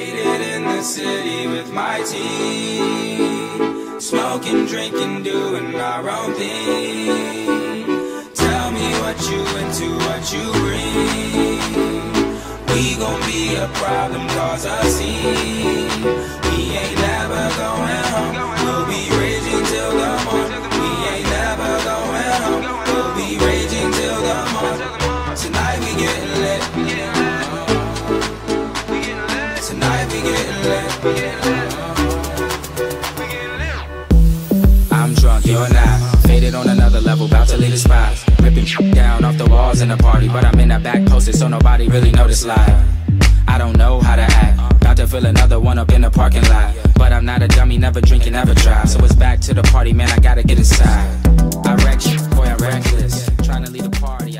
Faded in the city with my team. Smoking, drinking, doing our own thing. Tell me what you into, what you bring. We gon' be a problem, cause a scene. I'm drunk, you're not. Faded on another level, about to leave the spot. Ripping down off the walls in the party, but I'm in that back posted, so nobody really noticed live. I don't know how to act. About to fill another one up in the parking lot. But I'm not a dummy, never drinking, never try. So it's back to the party, man, I gotta get inside. I wreck shit, boy, I'm reckless. Trying to lead a party.